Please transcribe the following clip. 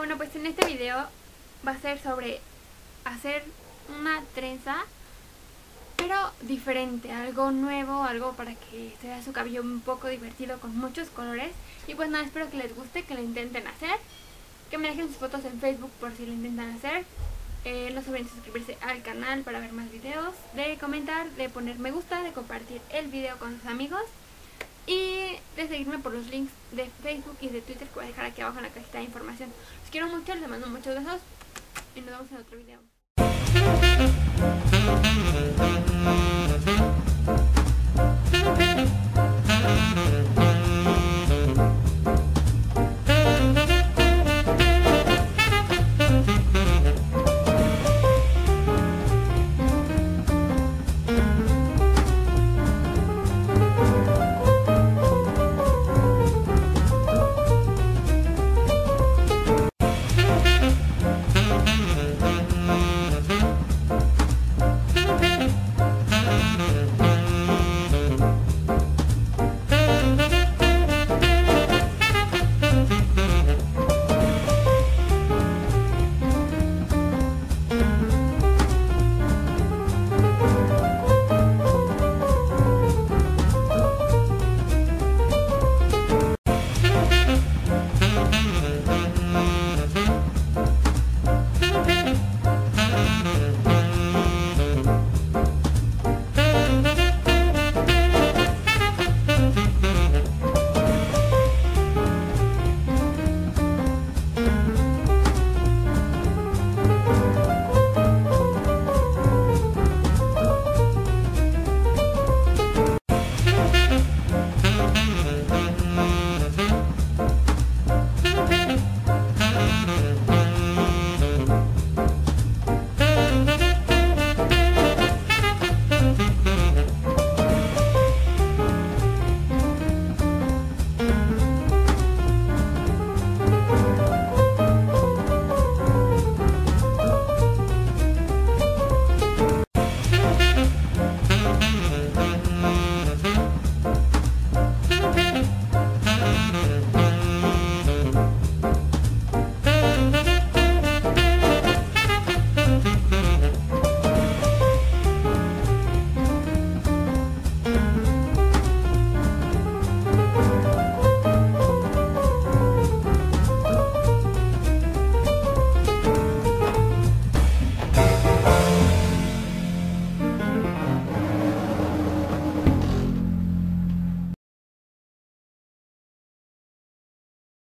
Bueno, pues en este video va a ser sobre hacer una trenza, pero diferente, algo nuevo, algo para que se vea su cabello un poco divertido con muchos colores. Y pues nada, espero que les guste, que lo intenten hacer, que me dejen sus fotos en Facebook por si lo intentan hacer. Eh, no se olviden de suscribirse al canal para ver más videos, de comentar, de poner me gusta, de compartir el video con sus amigos y de seguirme por los links de Facebook y de Twitter que voy a dejar aquí abajo en la cajita de información. Los quiero mucho, les mando muchos besos y nos vemos en otro video.